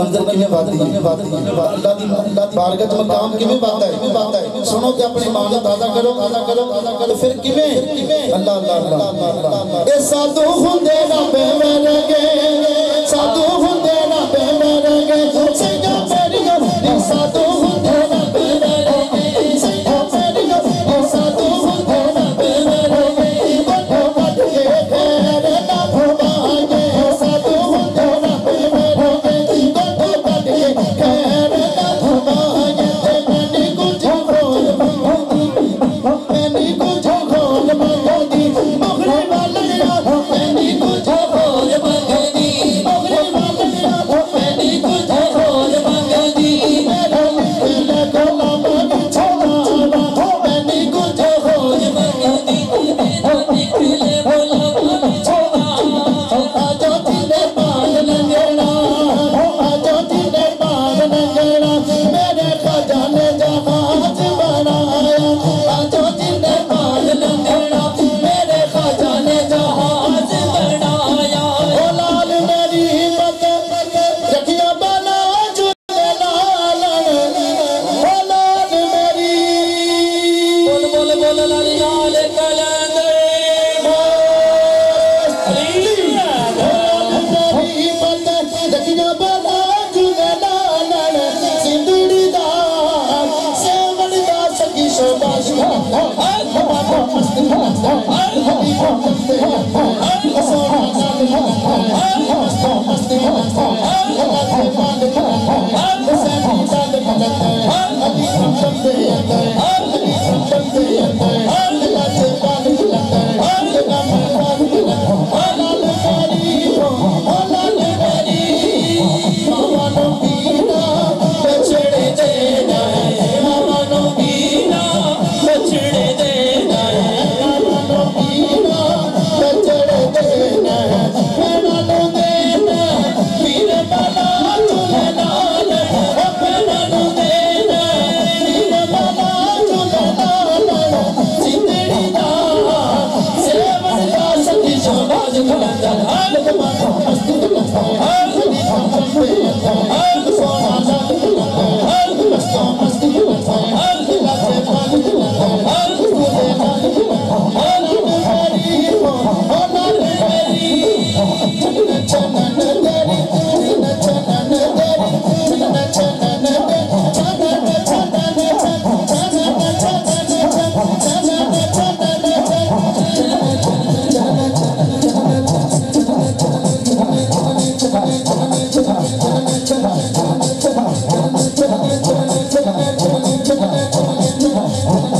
منظر کیویں واقعی ہے بارگت مقام کی میں کیویں ہے سنو کہ اپنے ایمان تازہ کرو تازہ تو پھر کیویں اللہ اللہ اللہ اے سادو ہوندے نہ پے ¡Vamos! ¡Vamos!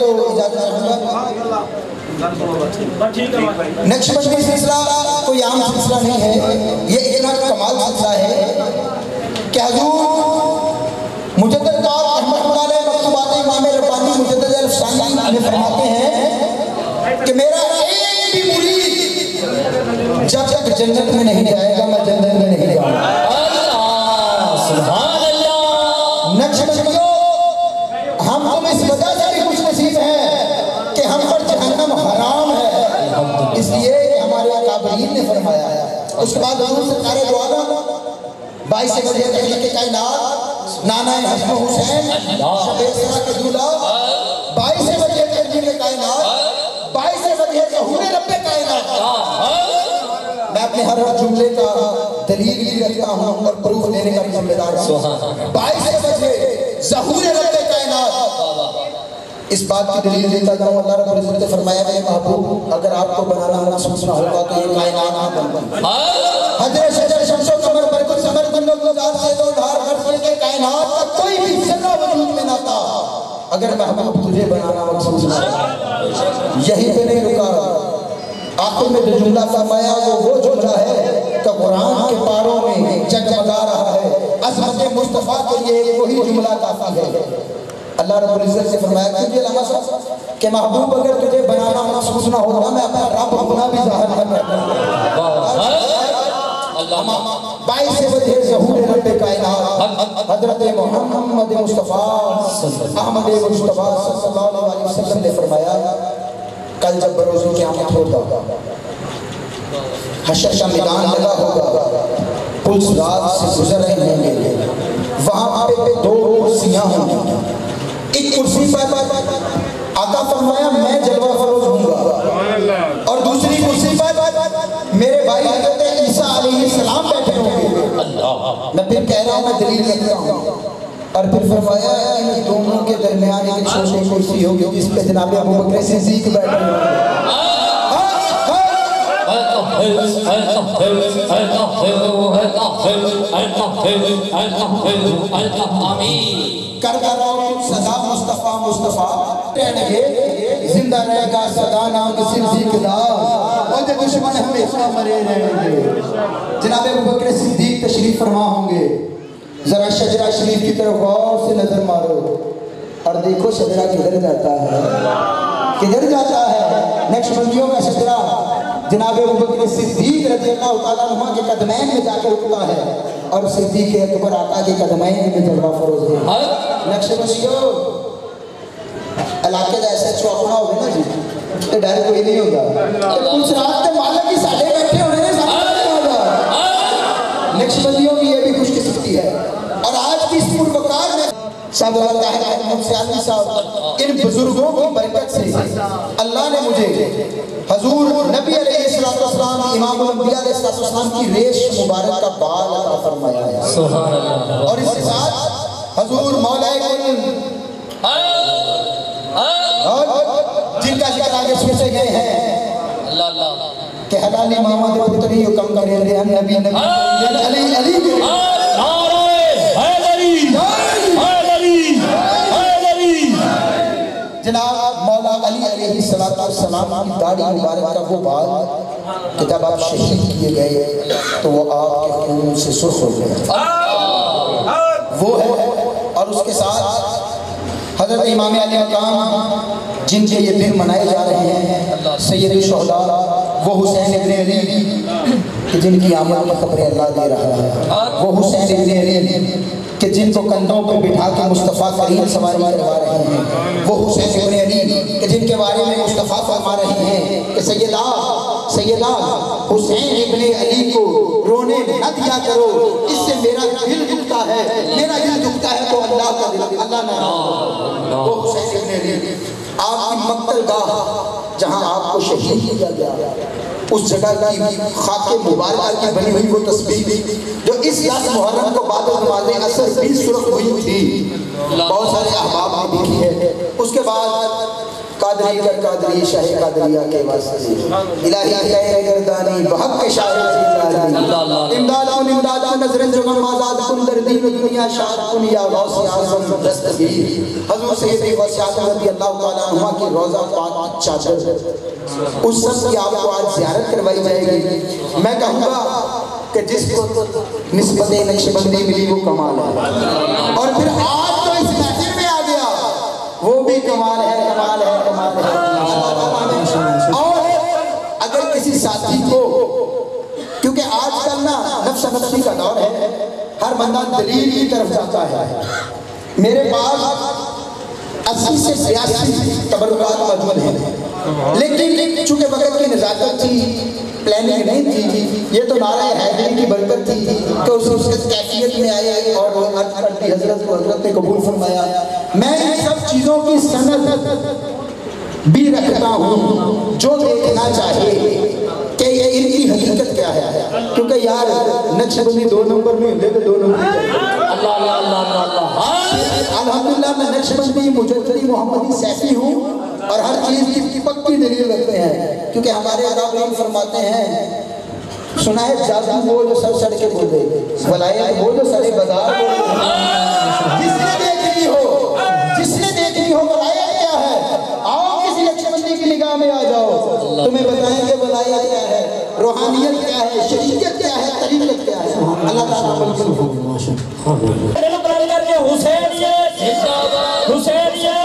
تو اجازت چاہوں گا نقش بندی سلسلہ کوئی عام سلسلہ نہیں ہے۔ یہ اتنا کمال سلسلہ ہے کہ حضور مجدد طور احمد خدا علیہ مکتوبات امام ربانی مجدد الفسانی نے فرماتے ہیں کہ میرا ایک بھی مرید جب تک جنت میں نہیں جائے گا، میں جنت میں نہیں جائے گا۔ اس کے بعد حضور سرکار دو عالم بائیس بجے تخلیق کائنات نانا حسن حسین شب اسرا کے دولا بائیس بجے تخلیق کائنات بائی بائیس بجے ظہور رب کائنات۔ میں اپنے ہر جملے کا دلیل بھی رکھتا ہوں اور پروف دینے کا بھی ذمہ دار ہوں۔ بائی بائیس بجے ظہور رب کائنات۔ اس بات کی دلیل دیتا جاؤں، اللہ رب العزت نے فرمایا ہے محبوب، اگر آپ کو بنانا ہونا سمجھنا ہوگا تو یہ کائنات آپ بنتی حضرت شجر شمس و قمر کچھ سمر بن لوگ آتا ہے تو دھار ہر سن کے کائنات کا کوئی بھی سنہ وجود میں نہ تھا۔ اگر محبوب تجھے بنانا ہونا سمجھنا ہوگا، یہی پہ نہیں رکا۔ رہا آخر میں جو جملہ فرمایا، وہ وہ جو ہے کہ قرآن کے پاروں میں چکمگا رہا ہے۔ عظمت مصطفیٰ کے لیے وہی جملہ کافی ہے۔ اللہ رب العزت سے فرمایا تجھے علامہ صاحب کہ محبوب اگر تجھے بنانا محسوس نہ ہوتا میں اپنا رب اپنا بھی ظاہر نہ کرتا سے بدھے ظہور رب کائنات۔ حضرت محمد مصطفیٰ احمد مصطفیٰ صلی اللہ علیہ وسلم نے فرمایا کل جب بروز قیامت ہوگا حشر کا میدان لگا ہوگا پلس رات سے گزر رہے ہیں گے وہاں پہ دو کرسیاں ہوں گی ایک کرسی پر آقا فرمایا، میں جلوہ فروز ہوں گا۔ اور دوسری کرسی پر میرے بھائی حضرت عیسیٰ علیہ السلام بیٹھے ہوں گے۔ میں پھر کہہ رہا ہوں، میں دلیل رکھتا ہوں۔ اور پھر فرمایا ہے ان دونوں کے درمیان ایک چھوٹی کرسی ہوگی جس پہ جناب ابو بکر صدیق بیٹھے ہوں گے۔ کر کر رہا ہوں صدا مصطفیٰ مصطفیٰ کہنے گے زندہ رہے گا صدا نام سر ذکر اور جب دشمن ہمیشہ مرے رہے گے۔ جناب ابو بکر صدیق تشریف فرما ہوں گے۔ ذرا شجرہ شریف کی طرف غور سے نظر مارو۔ اور دیکھو شجرہ کدھر جاتا ہے۔ کدھر جاتا ہے؟ نیکسٹ بندیوں کا شجرہ۔ جناب ابو بکر صدیق رضی اللہ تعالیٰ عنہ کے قدمین میں جا کے رکتا ہے۔ اور صدیق اکبر آقا کے قدمین میں جلوہ فروز ہے۔ نقش بندیوں۔ علاقے کا ایسا چوکنا ہوگا نا جی تو ڈر کوئی نہیں ہوگا کچھ رات کے مالک کی ساڑھے بیٹھے ہونے نے سامنے نہیں ہوگا نقش بندیوں کی یہ بھی خوش قسمتی ہے اور آج کی اس پروکار میں صاحب اللہ ہے محمد سیاسی صاحب ان بزرگوں کی برکت سے اللہ نے مجھے حضور نبی علیہ السلام امام الانبیاء علیہ السلام کی ریش مبارک کا بال عطا فرمایا ہے سبحان اللہ اور اس کے ساتھ حضور مولا اور جن کا ذکر آگے سوچے گئے ہیں۔ کہ حلالی محمد پتری حکم کرے دے ہم نبی نبی۔ علی علی جناب مولا علی علیہ السلام کی داڑھی مبارک کا وہ بال کہ جب آپ شہید کیے گئے تو وہ آپ کے خون سے سرخ ہو گئے۔ وہ ہے اور اس کے ساتھ حضرت امام علی مقام، جن کے یہ دن منائے جا رہے ہیں، سید الشہداء، وہ حسین ابن علی، کہ جن کی آمد میں خبر اللہ دے رہا ہے۔ وہ حسین ابن علی، کہ جن کو کندھوں پر بٹھا کے مصطفیٰ کریم سواری کروا رہے ہیں۔ وہ حسین ابن علی، کہ جن کے بارے میں مصطفیٰ فرما رہے ہیں کہ سیدہ سیدہ حسین ابن علی کو رونے نہ دیا کرو، اس سے میرا دل دکھتا ہے، میرا دل دکھتا ہے تو اللہ کا دل، اللہ نہ وہ حسین ابن علی آپ کی مقتل گاہ جہاں آپ کو شہید کیا گیا، اس جگہ کی خاک مبارکہ کی بنی ہوئی وہ تصویر جو اس یاد محرم کو بعد نماز اثر بھی سرخ ہوئی تھی، بہت سارے احباب نے دیکھی ہے۔ اس کے بعد قادری کر قادری، شاہ قادریہ کے واسطے۔ الہی خیر گردانی بحق کے شاعر زیدانی امداد امداد نظر جو غم آزاد کن در دین دنیا شاعر کن، یا غوث اعظم دستگیر۔ حضور سیدی غوث اعظم رضی اللہ تعالیٰ عنہ کی روزہ پاک چادر۔ اس سب کی آپ کو آج زیارت کروائی جائے گی۔ میں کہوں گا کہ جس کو نسبت نقش بندی ملی وہ کمال ہے۔ اور پھر آج تو اس محفل میں آ گیا، وہ بھی کمال ہے کمال ہے۔ اور اگر کسی ساتھی کو، کیونکہ آج کل نا نفس نفسی کا دور ہے، ہر بندہ دلیل کی طرف جاتا ہے۔ میرے پاس اسی سے بیاسی تبرکات موجود ہیں۔ لیکن چونکہ وقت کی نزاکت تھی پلاننگ نہیں تھی، یہ تو نعرہ حیدری کی برکت تھی کہ اس اس کیفیت میں آئے اور وہ حضرت کو حضرت نے قبول فرمایا۔ میں ان سب چیزوں کی سند بھی رکھتا ہوں جو دیکھنا چاہے۔ کہ یہ ان کی حقیقت کیا ہے؟ کیونکہ یار نقش بندی دو نمبر میں ہوتے تو دو نمبر اللہ اللہ اللہ اللہ الحمدللہ میں نقش بندی مجددی محمدی سیفی ہوں۔ اور ہر چیز کی پکی دلیل رکھتے ہیں۔ کیونکہ ہمارے عرب فرماتے ہیں سنا ہے جادو وہ جو سر سڑ کے بولے۔ ولایت وہ جو سڑے بازار بولے۔ جس نے دیکھنی ہو جس نے دیکھنی ہو ولایت کیا ہے آؤ کسی نقش نگاہ میں آ جاؤ۔ تمہیں بتائیں گے ولایت کیا ہے؟ روحانیت کیا ہے؟ شریعت کیا ہے؟ طریقت کیا ہے؟ اللہ تعالیٰ منظور ہو کیا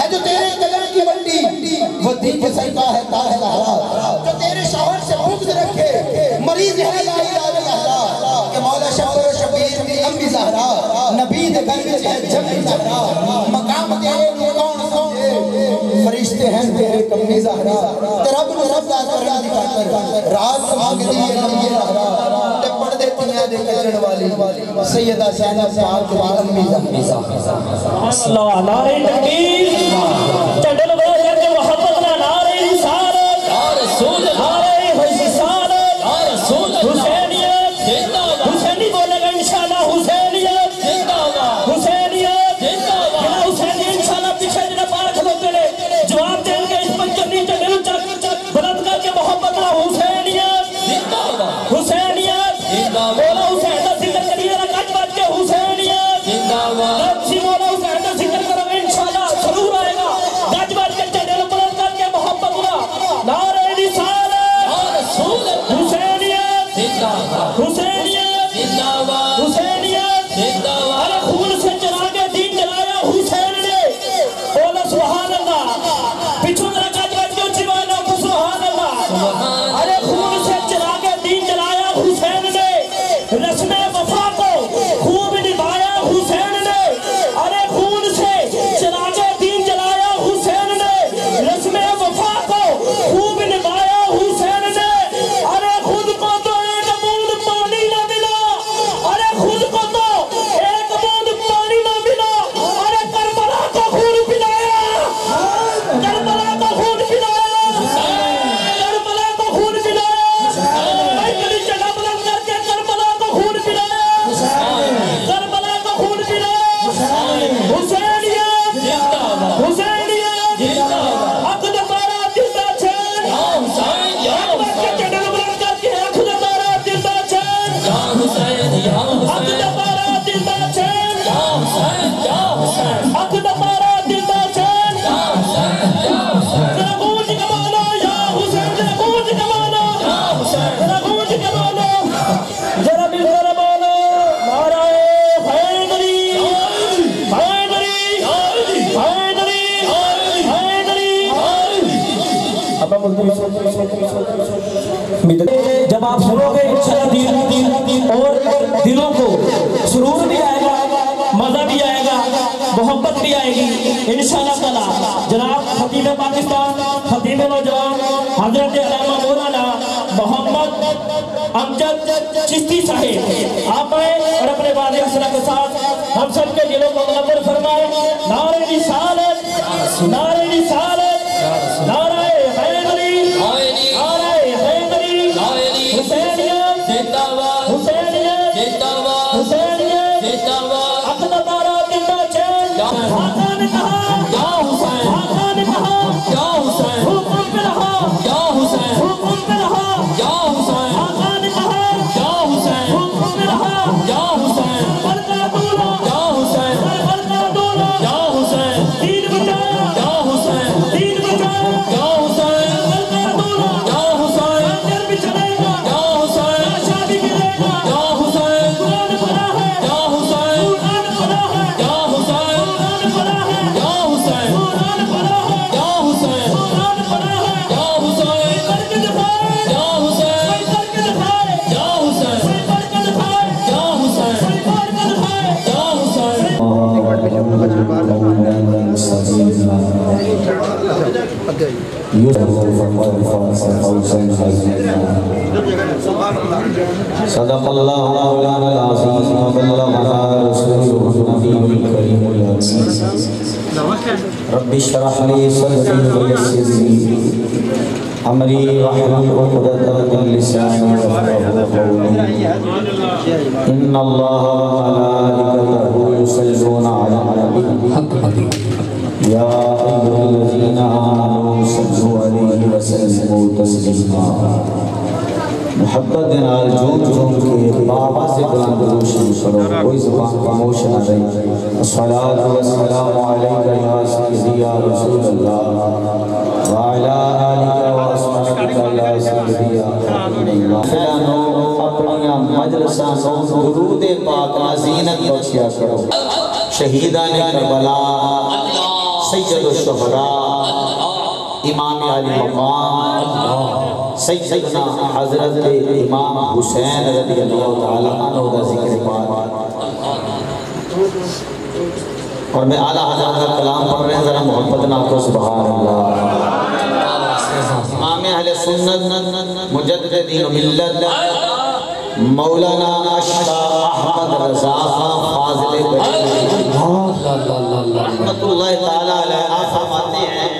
ہے جو تیرے قلم کی بندی وہ دین کے سرکہ ہے تاہ ہرا جو تیرے شوہر سے بغض رکھے، مریض ہے لا الہ الا اللہ کہ مولا شبر شبیر کی امی زہرا نبی دے گھر میں ہے جمی زہرا۔ مقام دے نو کون سمجھے فرشتے ہیں تیرے کمی زہرا۔ تیرے رب رب دا کرم دی کر، راز مانگ دیئے ہے زہرا۔ دے کچڑ والی سیدہ سینہ پاک امی زہرہ صلی اللہ علیہ وسلم مولا حسین کا ذکر کرو گے انشاءاللہ چشتی صاحب، آپ آئے اور اپنے بعد حسنہ کے ساتھ ہم سب کے دلوں کو منور فرمائے نعرے رسالت نعرے رسالت۔ صدق اللہ مولانا العظیم صدق اللہ مولانا رسول صدق اللہ کریم العظیم. رب شرح لی صدقی ویسیزی عمری رحمت اقدت من لسانی وفرہ قولی. ان اللہ وملائکتہ یسلون علی نبی یا ایدو الذین آنو صدقو علیہ وسلم تسلیمہ محبت نال جون جون کے بابا سے قرآن کو روشن کرو، کوئی زبان خاموش نہ رہی الصلاۃ والسلام علیک یا سیدی یا رسول اللہ۔ وعلا و یا سیدی یا رسول اللہ۔ اپنیا درود پاک کرو۔ شہیدان کربلا، سید الشہداء، امام علی مقام۔ اللہ سیدنا حضرت امام حسین رضی اللہ تعالیٰ عنہ کا ذکر پاک۔ اور میں اعلیٰ حضرت کا کلام پڑھ رہے ہیں ذرا محبت نہ کو سبحان اللہ امام اہل سنت مجدد دین و ملت، مولانا اشتا احمد رضا فاضل رحمت اللہ تعالیٰ علیہ فرماتے ہیں،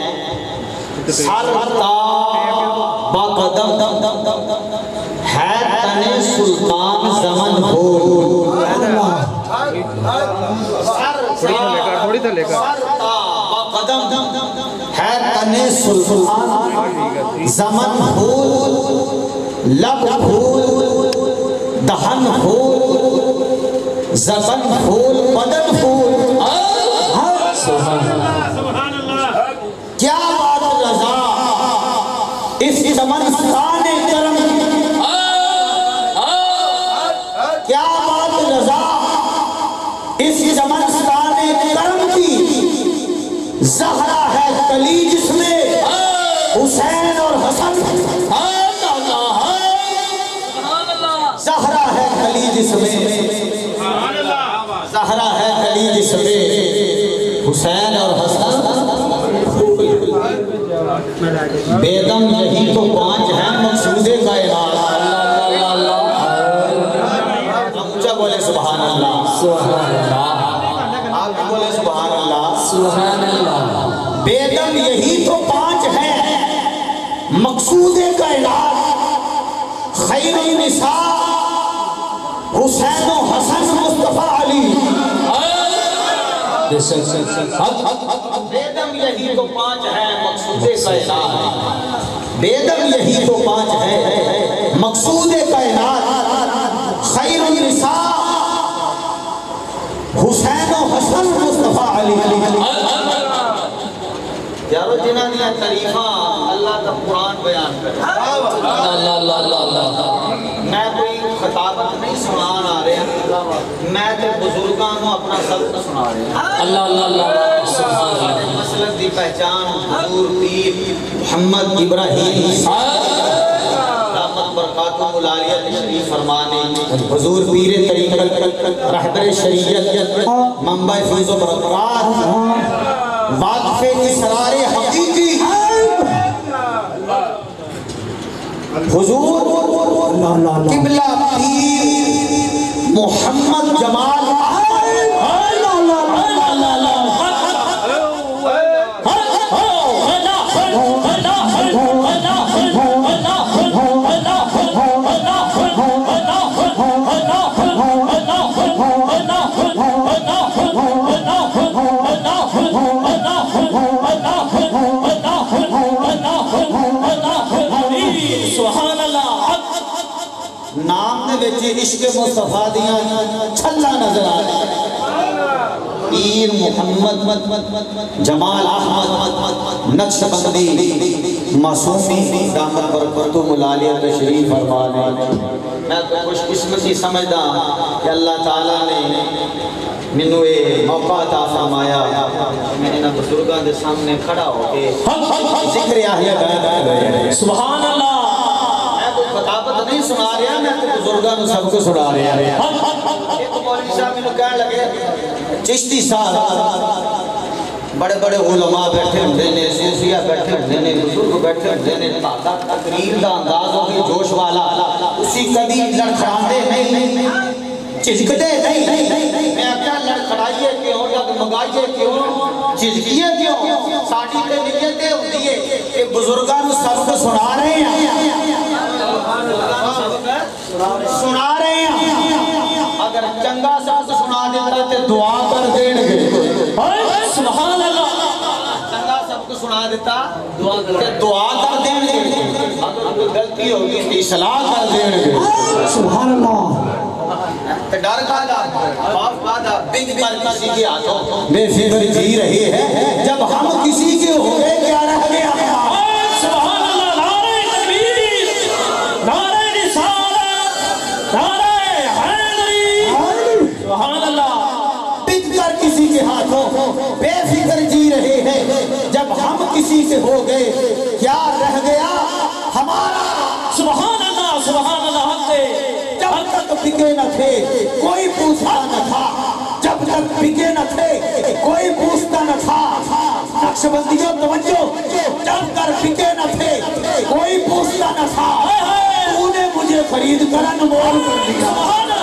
سر با قدم ہے تن سلطان زمن ہو۔ تھوڑی تو لے کر قدم ہے تن سلطان زمن پھول لب پھول، دہن پھول، زبن پھول، بدن پھول۔ بولے سبحان اللہ۔ بیدم یہی تو پانچ ہیں۔ مقصود کائنات خیر نساء حسین و حسن مصطفیٰ علی۔ بیدم یہی تو پانچ ہیں مقصود کائنات بیدم یہی تو پانچ ہیں۔ مقصود کائنات خیر النساء حسین و حسن مصطفیٰ علی یارو جنہ دیا تعریفاں اللہ کا قرآن بیان کر میں کوئی خطابت نہیں سنان آ رہا میں تے بزرگاں کو اپنا سبق سنا رہا مسلک دی پہچان حضور پیر محمد ابراہیم رحمت برکاتہ ملالیہ تشریف فرمانے، حضور پیر طریقت، رہبر شریعت، منبع فیض و برکات واقف اسرار حقیقی۔ حضور قبلہ پیر محمد جمال نام دے وچ عشق مصطفیٰ دیاں چھلا نظر آ رہا پیر محمد، جمال احمد، نقش بندی، معصومی دامت برکتو ملالیہ تشریف فرمانے میں تو خوش قسمتی سمجھدا کہ اللہ تعالیٰ نے منو یہ موقع عطا فرمایا میں انہاں بزرگاں دے سامنے کھڑا ہو کے ذکر اہل بیت سبحان اللہ۔ نہیں سنا رہا میں تو بزرگاں نو سب کو سنا رہا ایک مولوی صاحب میں کہنے لگے، چشتی صاحب، بڑے بڑے علماء بیٹھے ہوندے نے صوفیہ بیٹھے ہوندے نے، بزرگ بیٹھے ہوندے نے تاکہ تقریر دا انداز ہو گئی جوش والا۔ اسی کدی لڑکھڑاندے نہیں، چجکدے نہیں۔ میں کیا لڑکھڑائیے کیوں؟ ڈگمگائیے کیوں؟ چجکیے کیوں؟ ساڑی تے نیتے ہوندی ہے کہ بزرگاں نو سبق سنا رہے ہیں۔ سنا رہے ہیں اگر چنگا سبق سنا دیتا تے دعا کر دین گے۔ سبحان اللہ چنگا سبق سنا دیتا دعا کر دین گے۔ اگر کوئی غلطی ہوگی تو اصلاح کر دین گے۔ سبحان اللہ ڈر کا باپ کا بگ پر کسی کے ہاتھوں بے فکر جی رہی ہے۔ جب ہم کسی بکے نہ تھے، کوئی پوچھتا نہ تھا۔ جب تک بکے نہ تھے، کوئی پوچھتا نہ تھا۔ نقش بندیوں توجہ، جب تک بکے نہ تھے، کوئی پوچھتا نہ تھا۔ تو نے مجھے خرید کرن مول کر دیا۔